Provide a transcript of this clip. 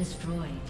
destroyed.